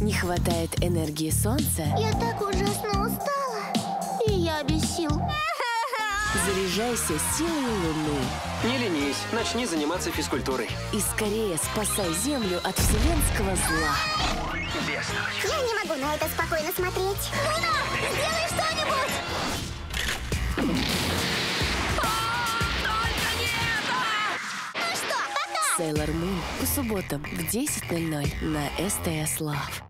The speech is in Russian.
Не хватает энергии солнца? Я так ужасно устала. И я без сил. Заряжайся силой Луны. Не ленись, начни заниматься физкультурой. И скорее спасай Землю от вселенского зла. Я не могу на это спокойно смотреть. Луна, сделай что-нибудь! Ну что, пока! Sailor Moon по субботам в 10.00 на СТС Лав.